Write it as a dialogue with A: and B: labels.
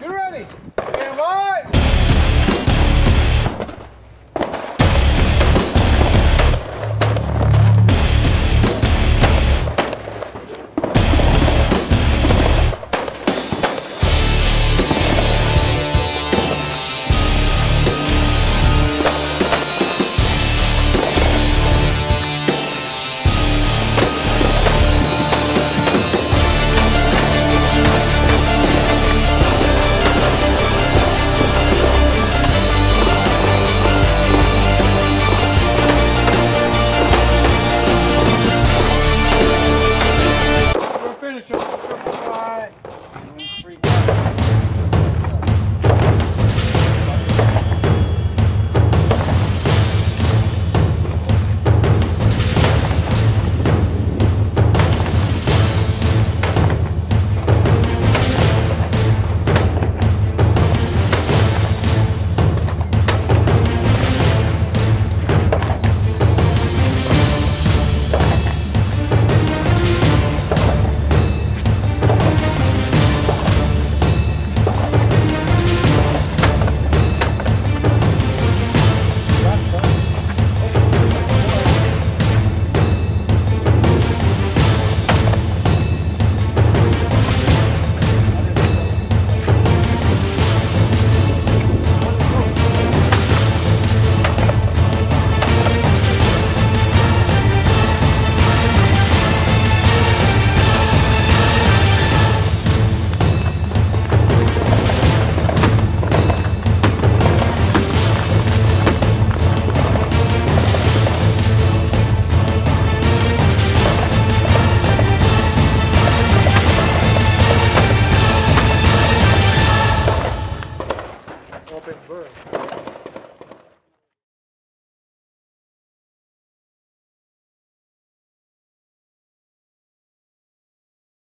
A: You ready. Stand by.